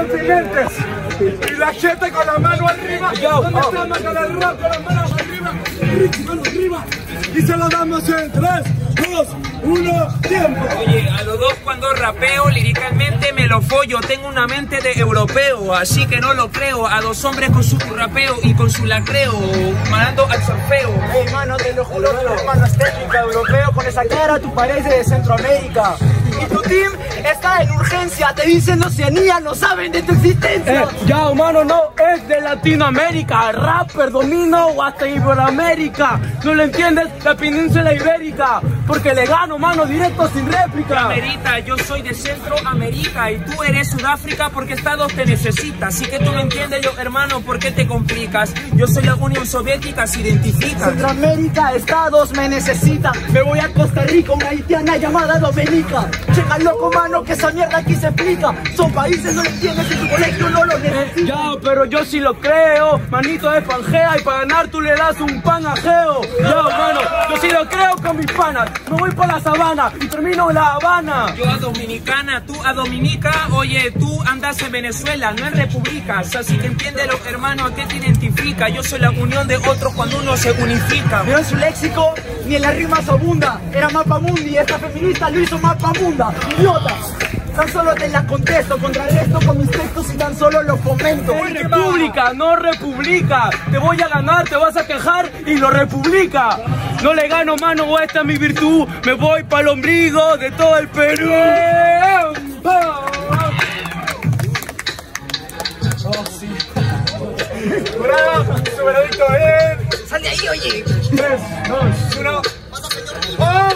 continentes. Y la gente con la mano arriba. ¿Dónde estamos con el rap? Con las manos arriba. Mano arriba. Y se lo damos en 3, 2, 1, tiempo. Oye, a los dos cuando rapeo, líricamente me lo follo. Tengo una mente de europeo, así que no lo creo. A dos hombres con su rapeo y con su lacreo, mandando al sorfeo. Hey, mano, te lo juro hermano es técnica europeo con esa cara, tú pareces de Centroamérica. Y tu team está en urgencia, te dicen Oceanía, no saben de tu existencia. Eh, ya, humano, no es de Latinoamérica. Rapper domino o hasta Iberoamérica. No lo entiendes, la península ibérica. Porque le gano, mano, directo sin réplica. Amerita, yo soy de Centroamérica y tú eres Sudáfrica porque Estados te necesita. Así que tú no entiendes, yo hermano, ¿por qué te complicas? Yo soy la Unión Soviética, se identifica. Centroamérica, Estados me necesitan. Me voy a Costa Rica, una haitiana llamada Dominica. Checa loco, mano, que esa mierda aquí se explica. Son países, no entiendes, en tu colegio no lo necesitas. Ya, pero yo sí lo creo. Manito de Pangea y para ganar tú le das un pan ajeo. Ya, mano, yo sí lo creo con mis panas. Me voy para la sabana y termino en La Habana. Yo a Dominicana, tú a Dominica, oye, tú andas en Venezuela, no en repúblicas, así que entiéndelo, hermano, ¿a qué te identifica? Yo soy la unión de otros cuando uno se unifica. Pero en su léxico ni en las rimas abunda. Era mapa mundi, esta feminista lo hizo mapa munda. Idiota. Tan solo te la contesto, contrarresto con mis textos y tan solo los comento. República, no república. Te voy a ganar, te vas a quejar y lo republica. No le gano, mano, esta es mi virtud. Me voy para el ombligo de todo el Perú. Bravo, superadito bien. Sal de ahí, oye. 3, 2, 1. ¡Oh!